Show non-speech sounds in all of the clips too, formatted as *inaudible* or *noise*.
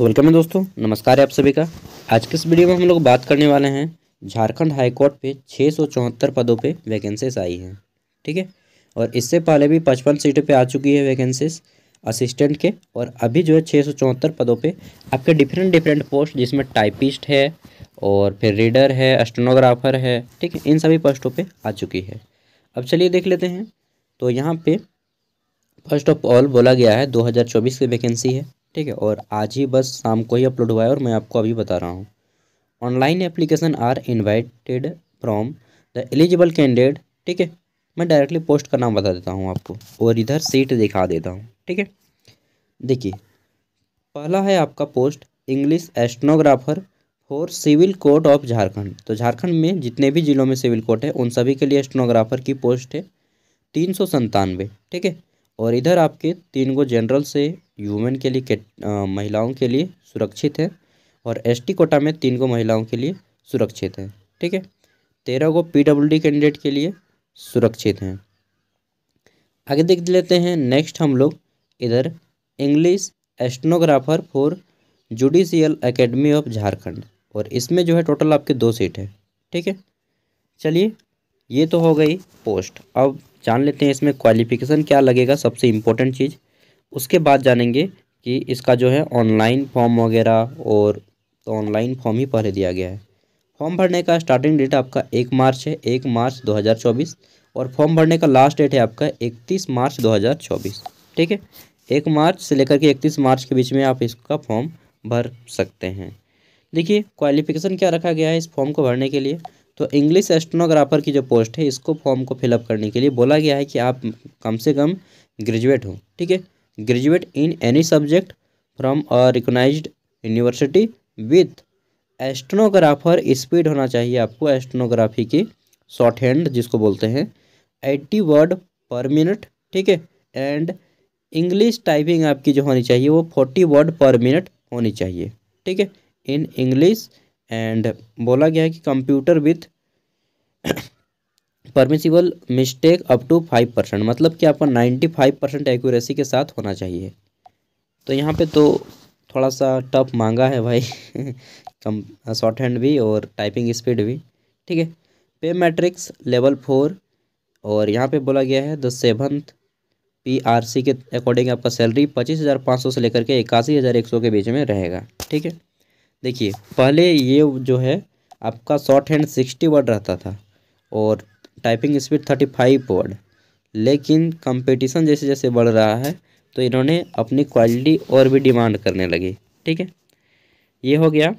तो वेलकम है दोस्तों, नमस्कार है आप सभी का। आज के इस वीडियो में हम लोग बात करने वाले हैं, झारखंड हाई कोर्ट पे छः सौ चौहत्तर पदों पे वैकेंसीज आई हैं, ठीक है? और इससे पहले भी पचपन सीटों पे आ चुकी है वैकेंसीज, असिस्टेंट के, और अभी जो है छः सौ चौहत्तर पदों पे आपके डिफरेंट डिफरेंट पोस्ट जिसमें टाइपिस्ट है, और फिर रीडर है एस्ट्रोनोग्राफर है, ठीक है? इन सभी पोस्टों पर आ चुकी है। अब चलिए देख लेते हैं। तो यहाँ पर फ़र्स्ट ऑफ़ ऑल बोला गया है, दो हज़ार चौबीस की वैकेंसी है। ठीक है, और आज ही बस शाम को ही अपलोड हुआ है और मैं आपको अभी बता रहा हूँ। Online application are invited from the eligible candidate ठीक है? मैं डायरेक्टली पोस्ट का नाम बता देता हूँ आपको, और इधर सीट दिखा देता हूँ, ठीक है? देखिए, पहला है आपका post English stenographer for civil court of Jharkhand तो झारखंड में जितने भी जिलों में सिविल कोर्ट है, उन सभी के लिए एस्टनोग्राफर की पोस्ट है तीन सौ संतानवे, ठीक है? और इधर आपके तीन गो जनरल से ह्यूमन के लिए महिलाओं के लिए सुरक्षित है और एसटी कोटा में तीन गो महिलाओं के लिए सुरक्षित है, ठीक है? तेरह गो पीडब्ल्यूडी कैंडिडेट के लिए सुरक्षित हैं। आगे देख लेते हैं, नेक्स्ट हम लोग इधर English stenographer for judicial academy of Jharkhand और इसमें जो है टोटल आपके दो सीट है, ठीक है? चलिए, ये तो हो गई पोस्ट। अब जान लेते हैं इसमें क्वालिफिकेशन क्या लगेगा, सबसे इम्पोर्टेंट चीज़। उसके बाद जानेंगे कि इसका जो है ऑनलाइन फॉर्म वगैरह और तो ऑनलाइन फॉर्म ही पहले दिया गया है। फॉर्म भरने का स्टार्टिंग डेट आपका एक मार्च है, एक मार्च 2024 और फॉर्म भरने का लास्ट डेट है आपका 31 मार्च 2024 ठीक है? एक मार्च से लेकर के 31 मार्च के बीच में आप इसका फॉर्म भर सकते हैं। देखिए क्वालिफिकेशन क्या रखा गया है इस फॉर्म को भरने के लिए। तो इंग्लिश एस्ट्रोनोग्राफर की जो पोस्ट है, इसको फॉर्म को फिलअप करने के लिए बोला गया है कि आप कम से कम ग्रेजुएट हो, ठीक है? Graduate in any subject from a recognised university with stenographer speed होना चाहिए आपको एस्ट्रोनोग्राफी की शॉर्ट हैंड जिसको बोलते हैं। एट्टी वर्ड पर मिनट ठीक है? एंड इंग्लिश टाइपिंग आपकी जो होनी चाहिए वो फोर्टी वर्ड पर मिनट होनी चाहिए, ठीक है? इन इंग्लिश एंड बोला गया है कि computer with permissible mistake up to five percent मतलब कि आपका नाइन्टी फाइव परसेंट एक्यूरेसी के साथ होना चाहिए। तो यहाँ पे तो थोड़ा सा टफ मांगा है भाई। *laughs* कम शॉर्ट हैंड भी और टाइपिंग स्पीड भी, ठीक है? पे मैट्रिक्स लेवल फोर और यहाँ पे बोला गया है the seventh P R C के अकॉर्डिंग आपका सैलरी पच्चीस हज़ार पाँच सौ से लेकर के इक्यासी हज़ार एक सौ के बीच में रहेगा, ठीक है? देखिए, पहले ये जो है, आपका शॉर्ट हैंड सिक्सटी वर्ड रहता था और typing speed thirty five word लेकिन कंपटीशन जैसे जैसे बढ़ रहा है तो इन्होंने अपनी क्वालिटी और भी डिमांड करने लगी, ठीक है? ये हो गया।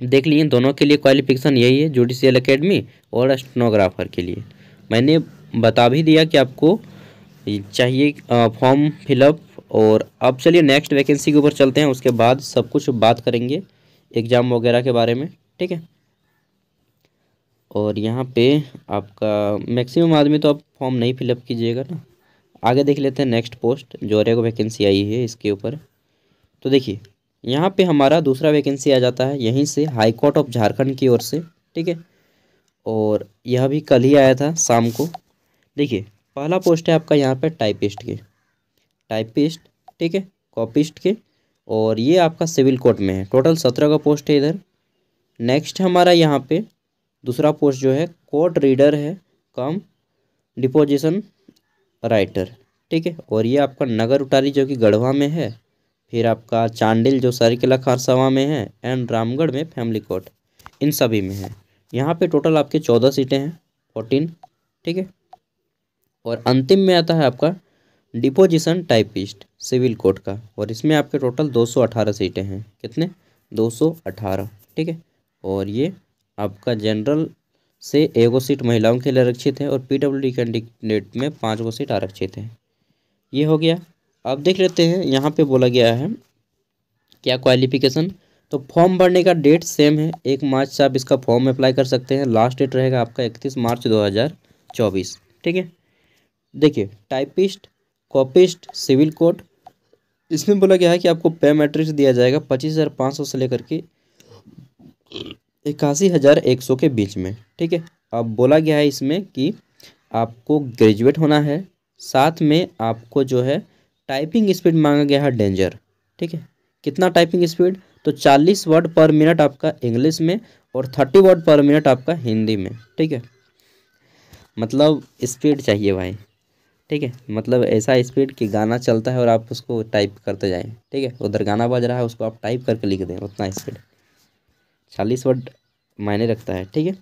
देख लिए दोनों के लिए क्वालिफिकेशन यही है जुडिशियल एकेडमी और स्टेनोग्राफर के लिए। मैंने बता भी दिया कि आपको चाहिए फॉर्म फिलअप और अब चलिए नेक्स्ट वैकेंसी के ऊपर चलते हैं, उसके बाद सब कुछ बात करेंगे। एग्ज़ाम वगैरह के बारे में, ठीक है? और यहाँ पे आपका, मैक्सिमम आदमी तो आप फॉर्म नहीं फिलअप कीजिएगा ना। आगे देख लेते हैं नेक्स्ट पोस्ट, जो को वैकेंसी आई है इसके ऊपर। तो देखिए, यहाँ पे हमारा दूसरा वैकेंसी आ जाता है, यहीं से हाई कोर्ट ऑफ़ झारखंड की ओर से, ठीक है? और यह भी कल ही आया था, शाम को। देखिए, पहला पोस्ट है आपका यहाँ पर टाइपिस्ट के। टाइपिस्ट ठीक है? कॉपिस्ट के। और ये आपका सिविल कोर्ट में है। टोटल सत्रह का पोस्ट है इधर। नेक्स्ट हमारा यहाँ पे दूसरा पोस्ट जो है कोर्ट रीडर है, कम डिपोजिशन राइटर ठीक है? और ये आपका नगर उटारी जो कि गढ़वा में है, फिर आपका चांडिल जो सरिकला खारसवा में है एंड रामगढ़ में फैमिली कोर्ट इन सभी में है। यहाँ पे टोटल आपके चौदह सीटें हैं फोर्टीन ठीक है? और अंतिम में आता है आपका डिपोजिशन टाइपिस्ट, सिविल कोर्ट का। और इसमें आपके टोटल दो सौ अठारह सीटें हैं। कितने? दो सौ अठारह, ठीक है? और ये आपका जनरल से एगो सीट महिलाओं के लिए आरक्षित है और पीडब्ल्यूडी कैंडिडेट में पाँच गो सीट आरक्षित है। ये हो गया। अब देख लेते हैं, यहाँ पे बोला गया है क्या क्वालिफिकेशन तो फॉर्म भरने का डेट सेम है। एक मार्च से आप इसका फॉर्म अप्लाई कर सकते हैं। लास्ट डेट रहेगा आपका इकतीस मार्च दो हज़ार चौबीस, ठीक है? देखिए टाइपिस्ट कॉपिस्ट सिविल कोड। इसमें बोला गया है कि आपको पे मैट्रिक्स दिया जाएगा पच्चीस हज़ार पाँच सौ से लेकर के इक्यासी हज़ार एक सौ के बीच में, ठीक है? अब बोला गया है इसमें कि आपको ग्रेजुएट होना है, साथ में आपको जो है टाइपिंग स्पीड मांगा गया है डेंजर, ठीक है? कितना टाइपिंग स्पीड? तो चालीस वर्ड पर मिनट आपका इंग्लिश में और थर्टी वर्ड पर मिनट आपका हिंदी में, ठीक है? मतलब स्पीड चाहिए भाई। ठीक है? मतलब ऐसा स्पीड कि गाना चलता है और आप उसको टाइप करते जाएँ। ठीक है? उधर गाना बज रहा है, उसको आप टाइप करके लिख दें, उतना स्पीड चालीस वर्ड मायने रखता है, ठीक है?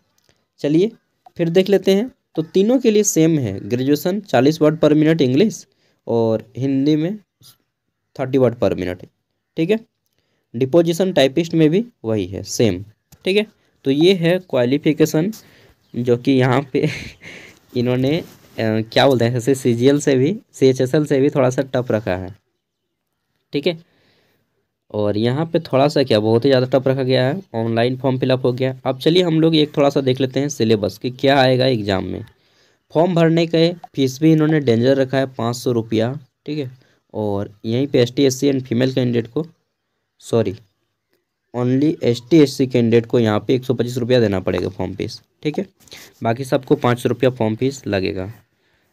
चलिए, फिर देख लेते हैं। तो तीनों के लिए सेम है। ग्रेजुएशन चालीस वर्ड पर मिनट इंग्लिश और हिंदी में थर्टी वर्ड पर मिनट ठीक है? डिपोजिशन टाइपिस्ट में भी वही है सेम ठीक है? तो ये है क्वालिफिकेशन जो कि यहाँ पे *laughs* इन्होंने क्या बोलते हैं जैसे सीजीएल से भी सी एच एस एल से भी थोड़ा सा टफ रखा है। ठीक है? और यहाँ पे थोड़ा सा क्या, बहुत ही ज़्यादा टफ रखा गया है, ऑनलाइन फॉर्म फिलअप हो गया। अब चलिए हम लोग एक थोड़ा सा देख लेते हैं सिलेबस कि क्या आएगा एग्ज़ाम में। फॉर्म भरने के फ़ीस भी इन्होंने डेंजर रखा है, पाँच सौ रुपया, ठीक है? और यहीं पे S T S C and female candidate को sorry only S T S C candidate को यहाँ पे एक सौ पच्चीस रुपया देना पड़ेगा फॉर्म फ़ीस, ठीक है? बाकी सबको पाँच सौ रुपया फॉर्म फ़ीस लगेगा।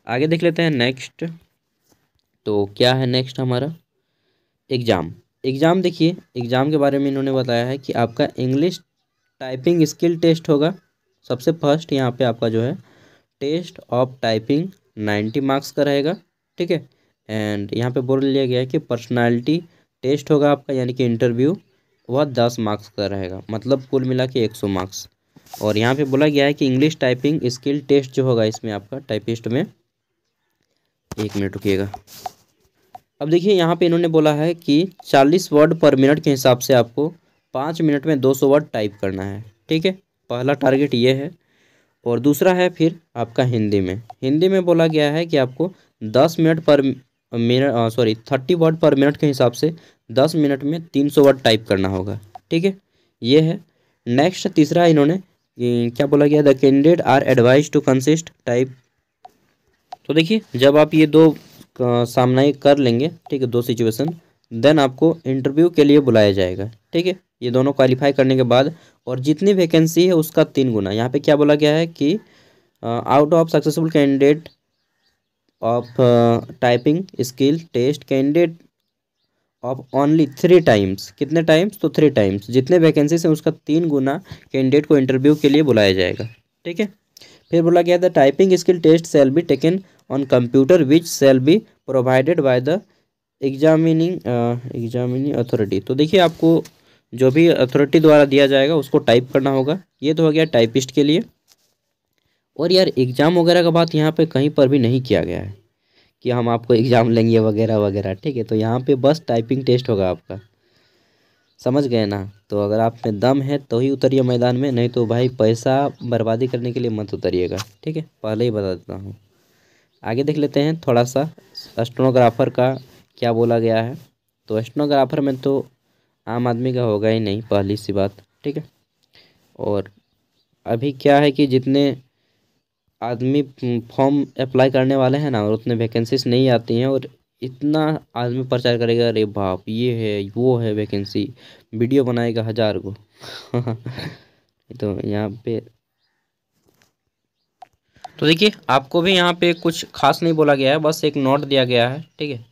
आगे देख लेते हैं नेक्स्ट तो क्या है नेक्स्ट हमारा? एग्ज़ाम एग्ज़ाम देखिए एग्ज़ाम के बारे में इन्होंने बताया है कि आपका इंग्लिश टाइपिंग स्किल टेस्ट होगा। सबसे फ़र्स्ट यहाँ पे आपका जो है test of typing ninety marks का रहेगा, ठीक है? एंड यहाँ पे बोल लिया गया है कि पर्सनालिटी टेस्ट होगा आपका, यानी कि इंटरव्यू वह दस मार्क्स का रहेगा। मतलब कुल मिला के एक सौ मार्क्स और यहाँ पे बोला गया है कि इंग्लिश टाइपिंग स्किल टेस्ट जो होगा, इसमें आपका टाइपिस्ट में एक मिनट रुकिएगा। अब देखिए, यहाँ पे इन्होंने बोला है कि चालीस वर्ड पर मिनट के हिसाब से आपको पाँच मिनट में दो सौ वर्ड टाइप करना है। ठीक है? पहला टारगेट ये है और दूसरा है फिर आपका हिंदी में। हिंदी में बोला गया है कि आपको दस minute per minute sorry thirty word per minute के हिसाब से दस मिनट में तीन सौ वर्ड टाइप करना होगा। ठीक है? ये है। नेक्स्ट तीसरा इन्होंने क्या बोला गया the candidate are advise to consist type तो देखिए, जब आप ये दो सामना कर लेंगे, ठीक है, दो सिचुएशन देन आपको इंटरव्यू के लिए बुलाया जाएगा, ठीक है? ये दोनों क्वालिफाई करने के बाद, और जितनी वैकेंसी है उसका तीन गुना। यहाँ पे क्या बोला गया है कि out of successful candidate of typing skill test candidate of only three times कितने टाइम्स तो थ्री टाइम्स जितने वैकेंसीज हैं उसका तीन गुना कैंडिडेट को इंटरव्यू के लिए बुलाया जाएगा, ठीक है? फिर बोला गया था typing skill test shall be taken on computer which shall be provided by the examining examining authority तो देखिए आपको जो भी अथॉरिटी द्वारा दिया जाएगा उसको टाइप करना होगा। ये तो हो गया टाइपिस्ट के लिए। और यार एग्ज़ाम वगैरह का बात यहाँ पे कहीं पर भी नहीं किया गया है कि हम आपको एग्ज़ाम लेंगे वगैरह वगैरह, ठीक है? तो यहाँ पे बस टाइपिंग टेस्ट होगा आपका। समझ गए ना? तो अगर आप में दम है तो ही उतरिए मैदान में, नहीं तो भाई पैसा बर्बादी करने के लिए मत उतरिएगा, ठीक है? पहले ही बता देता हूँ। आगे देख लेते हैं थोड़ा सा एस्ट्रोनोग्राफ़र का क्या बोला गया है। तो एस्ट्रोनोग्राफ़र में तो आम आदमी का होगा ही नहीं, पहली सी बात, ठीक है। और अभी क्या है कि जितने आदमी फॉर्म अप्लाई करने वाले हैं ना, और उतने वैकेंसीज नहीं आती हैं, और इतना आदमी प्रचार करेगा, अरे बाप, ये है, वो है वैकेंसी, वीडियो बनाएगा हज़ार को *laughs* तो यहाँ पे तो देखिए, आपको भी यहाँ पे कुछ खास नहीं बोला गया है, बस एक नोट दिया गया है, ठीक है,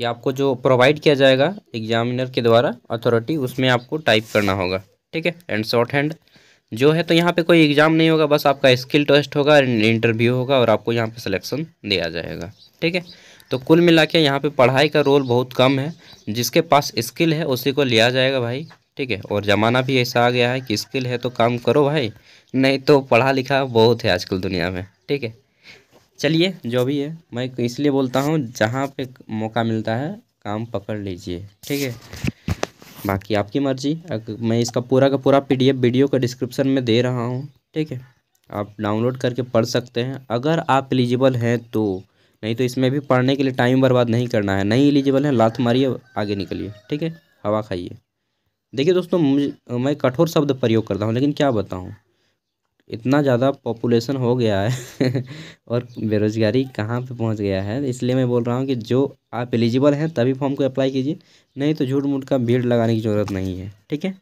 कि आपको जो प्रोवाइड किया जाएगा एग्जामिनर के द्वारा अथॉरिटी उसमें आपको टाइप करना होगा, ठीक है एंड शॉर्ट हैंड जो है तो यहाँ पे कोई एग्ज़ाम नहीं होगा, बस आपका स्किल टेस्ट होगा इंटरव्यू होगा, और आपको यहाँ पे सिलेक्शन दिया जाएगा, ठीक है। तो कुल मिला के यहाँ पे पढ़ाई का रोल बहुत कम है, जिसके पास स्किल है, उसी को लिया जाएगा भाई ठीक है, और ज़माना भी ऐसा आ गया है कि स्किल है तो काम करो भाई, नहीं तो पढ़ा लिखा बहुत है आजकल दुनिया में, ठीक है। चलिए, जो भी है, मैं इसलिए बोलता हूँ, जहाँ पे मौका मिलता है, काम पकड़ लीजिए, ठीक है। बाकी आपकी मर्ज़ी मैं इसका पूरा का पूरा पीडीएफ वीडियो का डिस्क्रिप्शन में दे रहा हूँ, ठीक है। आप डाउनलोड करके पढ़ सकते हैं, अगर आप एलिजिबल हैं तो नहीं तो इसमें भी पढ़ने के लिए टाइम बर्बाद नहीं करना है, नहीं एलिजिबल है, लात मारिए, आगे निकलिए, ठीक है, हवा खाइए। देखिए दोस्तों, मुझे मैं कठोर शब्द प्रयोग करता हूँ, लेकिन क्या बताऊँ? इतना ज़्यादा पॉपुलेशन हो गया है *laughs* और बेरोज़गारी कहाँ पे पहुँच गया है? इसलिए मैं बोल रहा हूँ कि जो आप एलिजिबल हैं, तभी फॉर्म को अप्लाई कीजिए, नहीं तो झूठ मूठ का भीड़ लगाने की ज़रूरत नहीं है, ठीक है?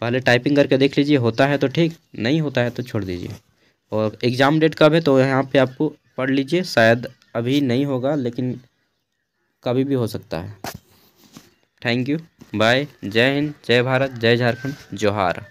पहले टाइपिंग करके देख लीजिए, होता है तो ठीक, नहीं होता है तो छोड़ दीजिए। और एग्ज़ाम डेट कब है तो यहाँ पर आपको पढ़ लीजिए, शायद अभी नहीं होगा, लेकिन कभी भी हो सकता है। थैंक यू बाय जय हिंद जय भारत जय झारखंड जोहार